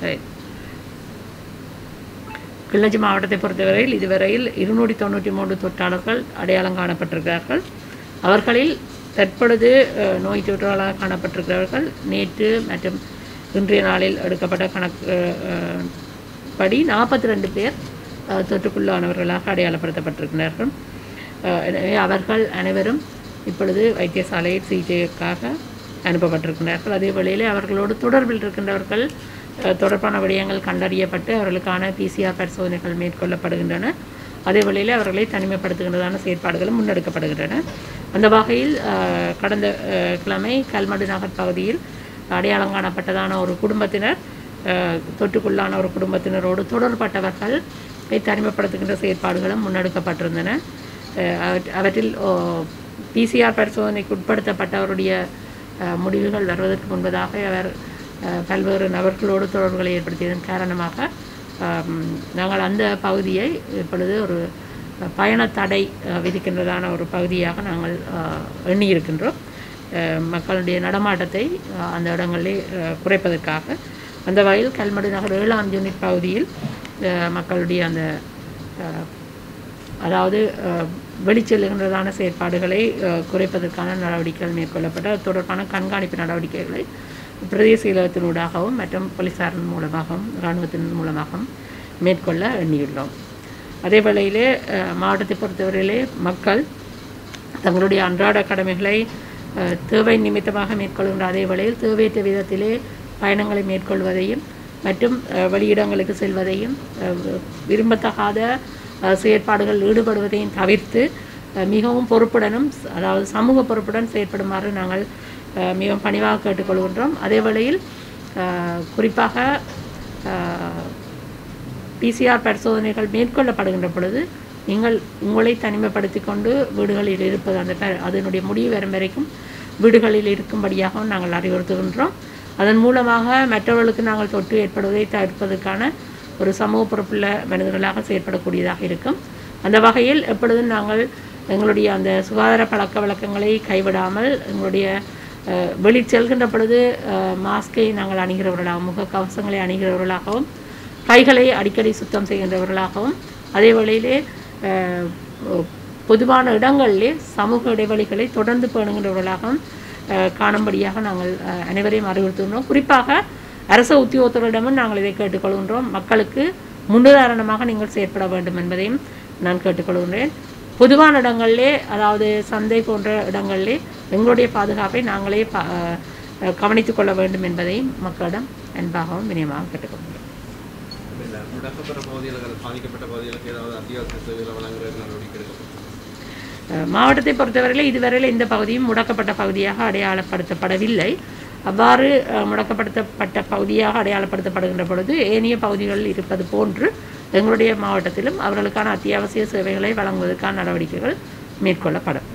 சரி கிளிநொச்சி மாவட்டத்தை பொறுத்தவரையில் இதுவரையில் இருநூற்றி தொண்ணூற்றி மூன்று தொற்றாளர்கள் அடையாளம் காணப்பட்டிருக்கிறார்கள். அவர்களில் தற்பொழுது அஹ், நோய் தொற்றாளராக காணப்பட்டிருக்கிறார்கள் நேற்று மற்றும் இன்றைய நாளில் எடுக்கப்பட்ட கணக்கு படி நாற்பத்தி ரெண்டு பேர் தொற்றுக்குள்ளானவர்களாக அடையாளப்படுத்தப்பட்டிருக்கிறார்கள். எனவே அவர்கள் அனைவரும் இப்பொழுது வைத்தியசாலையில் சிகிச்சைக்காக அனுப்பப்பட்டிருக்கின்றார்கள் அதே வேளையிலே அவர்களோடு தொடர்பில் இருக்கின்றவர்கள் தொடர்பான விடயங்கள் கண்டறியப்பட்டு அவர்களுக்கான பிசிஆர் பரிசோதனைகள் மேற்கொள்ளப்படுகின்றன. அதே வேளையில் அவர்களை தனிமைப்படுத்துகின்றதான செயற்பாடுகளும் முன்னெடுக்கப்படுகின்றன. அந்த வகையில் கடந்த கிழமை கல்மடு நகர் பகுதியில் அடையாளம் காணப்பட்டதான ஒரு குடும்பத்தினர் அஹ், தொற்றுக்குள்ளான ஒரு குடும்பத்தினரோடு தொடர்பட்டவர்கள் தனிமைப்படுத்துகின்ற செயற்பாடுகளும் முன்னெடுக்கப்பட்டிருந்தன. அஹ், அவற்றில் பிசிஆர் பரிசோதனைக்கு உட்படுத்தப்பட்டவருடைய முடிவுகள் வருவதற்கு முன்பதாக அவர் பல்வேறு நபர்களோடு தொடர்புகளை ஏற்படுத்தியதன் காரணமாக நாங்கள் அந்த பகுதியை இப்பொழுது ஒரு பயண தடை விதிக்கின்றதான ஒரு பகுதியாக நாங்கள் எண்ணியிருக்கின்றோம். மக்களுடைய நடமாட்டத்தை அந்த இடங்களிலே குறைப்பதற்காக. அந்த வகையில் கல்மடு நகர் ஏழாம் யூனிட் பகுதியில் மக்களுடைய அந்த அதாவது வெளிச்செல்லுகின்றதான செயற்பாடுகளை குறைப்பதற்கான நடவடிக்கைகள் மேற்கொள்ளப்பட்டு அது தொடர்பான கண்காணிப்பு நடவடிக்கைகளை பிரதேச செயலகத்தினூடாகவும் மற்றும் போலீசாரின் மூலமாகவும் இராணுவத்தின் மூலமாகவும் மேற்கொள்ள எண்ணியுள்ளோம். அதே வேளையிலே மாவட்டத்தை பொறுத்தவரையிலே மக்கள் தங்களுடைய அன்றாட கடமைகளை தேவை நிமித்தமாக மேற்கொள்கின்ற அதே வேளையில் தேவையற்ற விதத்திலே பயணங்களை மேற்கொள்வதையும் மற்றும் வெளியிடங்களுக்கு செல்வதையும் விரும்பத்தகாத செயற்பாடுகள் ஈடுபடுவதையும் தவிர்த்து மிகவும் பொறுப்புடனும் அதாவது சமூக பொறுப்புடன் செயற்படுமாறு நாங்கள் மிகவும் பணிவாக கேட்டுக்கொள்கின்றோம். அதே வேளையில் குறிப்பாக பிசிஆர் பரிசோதனைகள் மேற்கொள்ளப்படுகின்ற பொழுது நீங்கள் உங்களை தனிமைப்படுத்தி கொண்டு வீடுகளில் இருப்பது அந்த அதனுடைய முடிவு வரும் வரைக்கும் வீடுகளில் இருக்கும்படியாகவும் நாங்கள் அறிவுறுத்துகின்றோம். அதன் மூலமாக மற்றவர்களுக்கு நாங்கள் தொற்று ஏற்படுவதை தவிர்ப்பதற்கான ஒரு சமூக பொறுப்புள்ள மனிதர்களாக செயற்படக்கூடியதாக இருக்கும். அந்த வகையில் எப்பொழுதும் நாங்கள் எங்களுடைய அந்த சுகாதார பழக்க வழக்கங்களை கைவிடாமல் எங்களுடைய வெளி செல்கின்ற பொழுது மாஸ்கை நாங்கள் அணிகிறவர்களாகவும் முகக்கவசங்களை அணிகிறவர்களாகவும் கைகளை அடிக்கடி சுத்தம் செய்கின்றவர்களாகவும் அதே வழியிலே பொதுவான இடங்களிலே சமூக இடைவெளிகளை தொடர்ந்து பேணுகின்றவர்களாகவும் காணும்படியாக நாங்கள் அனைவரையும் அறிவுறுத்துகின்றோம். குறிப்பாக அரச உத்தியோகத்தரிடமும் நாங்கள் இதை கேட்டுக்கொள்கின்றோம். மக்களுக்கு முன்னுதாரணமாக நீங்கள் செயற்பட வேண்டும் என்பதையும் நான் கேட்டுக்கொள்கின்றேன். பொதுவான இடங்களிலே அதாவது சந்தை போன்ற இடங்களிலே எங்களுடைய பாதுகாப்பை நாங்களே பா கவனித்துக் கொள்ள வேண்டும் என்பதையும் மக்களிடம் அன்பாகவும் வினயமாக கேட்டுக்கொள்கிறேன் மாவட்டத்தை பொறுத்தவரையில் இதுவரையில் இந்த பகுதியும் முடக்கப்பட்ட பகுதியாக அடையாளப்படுத்தப்படவில்லை. அவ்வாறு முடக்கப்படுத்தப்பட்ட பகுதியாக அடையாளப்படுத்தப்படுகின்ற பொழுது ஏனைய பகுதிகளில் இருப்பது போன்று எங்களுடைய மாவட்டத்திலும் அவர்களுக்கான அத்தியாவசிய சேவைகளை வழங்குவதற்கான நடவடிக்கைகள் மேற்கொள்ளப்படும்.